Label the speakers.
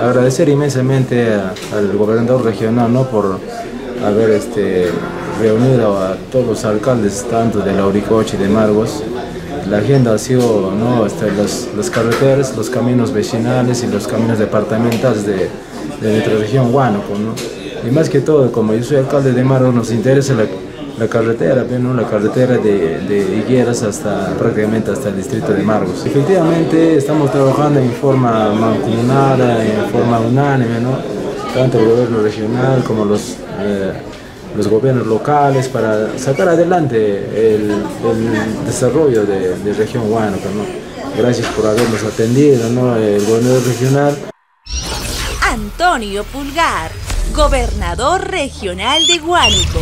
Speaker 1: Agradecer inmensamente al gobernador regional ¿no? por haber este, reunido a todos los alcaldes, tanto de Lauricoche y de Margos. La agenda ha sido ¿no? este, las, carreteras, los caminos vecinales y los caminos departamentales de, de nuestra región Huánuco. Y más que todo, como yo soy alcalde de Margos, nos interesa la la carretera, ¿no? la carretera de, de, Higueras hasta prácticamente hasta el distrito de Margos. Efectivamente estamos trabajando en forma mancomunada, en forma unánime, ¿no? tanto el gobierno regional como los, eh, los gobiernos locales para sacar adelante el, desarrollo de, de región Huánuco. ¿no? Gracias por habernos atendido, ¿no? el gobernador regional.
Speaker 2: Antonio Pulgar, gobernador regional de Huánuco.